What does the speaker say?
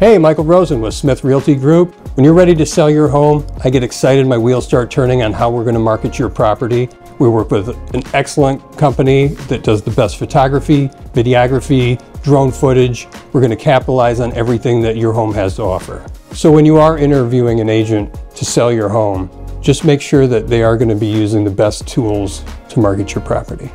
Hey, Michael Rosen with Smith Realty Group. When you're ready to sell your home, I get excited, my wheels start turning on how we're going to market your property. We work with an excellent company that does the best photography, videography, drone footage. We're going to capitalize on everything that your home has to offer. So when you are interviewing an agent to sell your home, just make sure that they are going to be using the best tools to market your property.